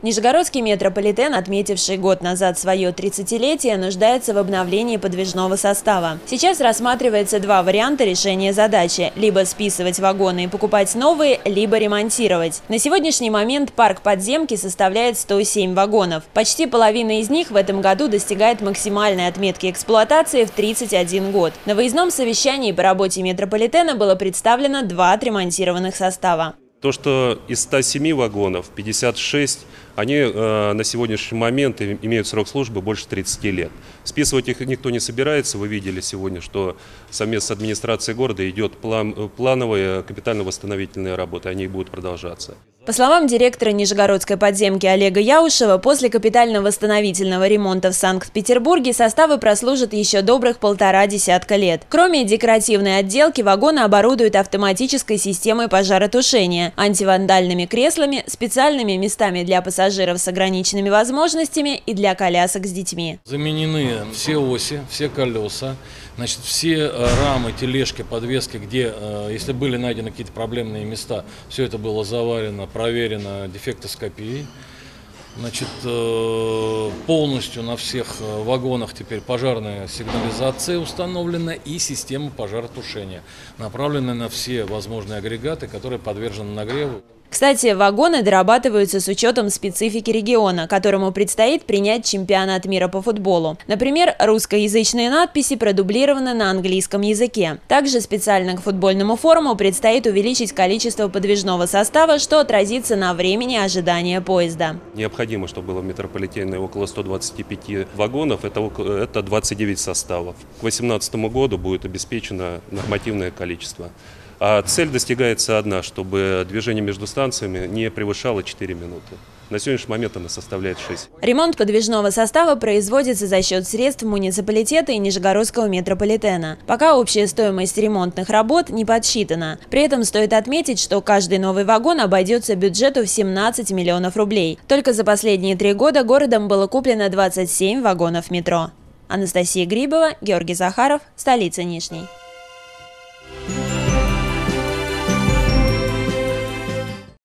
Нижегородский метрополитен, отметивший год назад свое 30-летие, нуждается в обновлении подвижного состава. Сейчас рассматривается два варианта решения задачи – либо списывать вагоны и покупать новые, либо ремонтировать. На сегодняшний момент парк подземки составляет 107 вагонов. Почти половина из них в этом году достигает максимальной отметки эксплуатации в 31 год. На выездном совещании по работе метрополитена было представлено два отремонтированных состава. То, что из 107 вагонов 56, они э, на сегодняшний момент имеют срок службы больше 30 лет. Списывать их никто не собирается. Вы видели сегодня, что совместно с администрацией города идет план, плановая капитально-восстановительная работа. Они будут продолжаться. По словам директора Нижегородской подземки Олега Яушева, после капитально-восстановительного ремонта в Санкт-Петербурге составы прослужат еще добрых полтора десятка лет. Кроме декоративной отделки, вагоны оборудуют автоматической системой пожаротушения, антивандальными креслами, специальными местами для пассажиров с ограниченными возможностями и для колясок с детьми. Заменены все оси, все колеса, значит, все э, рамы, тележки, подвески, где, э, если были найдены какие-то проблемные места, все это было заварено, проверено дефектоскопией. Значит, э, полностью на всех вагонах теперь пожарная сигнализация установлена и система пожаротушения, направленная на все возможные агрегаты, которые подвержены нагреву. Кстати, вагоны дорабатываются с учетом специфики региона, которому предстоит принять чемпионат мира по футболу. Например, русскоязычные надписи продублированы на английском языке. Также специально к футбольному форуму предстоит увеличить количество подвижного состава, что отразится на времени ожидания поезда. Необходимо, чтобы было в метрополитене около 125 вагонов, это, это 29 составов. К 2018 году будет обеспечено нормативное количество. А цель достигается одна, чтобы движение между станциями не превышало 4 минуты. На сегодняшний момент она составляет 6. Ремонт подвижного состава производится за счет средств муниципалитета и Нижегородского метрополитена. Пока общая стоимость ремонтных работ не подсчитана. При этом стоит отметить, что каждый новый вагон обойдется бюджету в 17 миллионов рублей. Только за последние три года городом было куплено 27 вагонов метро. Анастасия Грибова, Георгий Захаров, столица Нижней.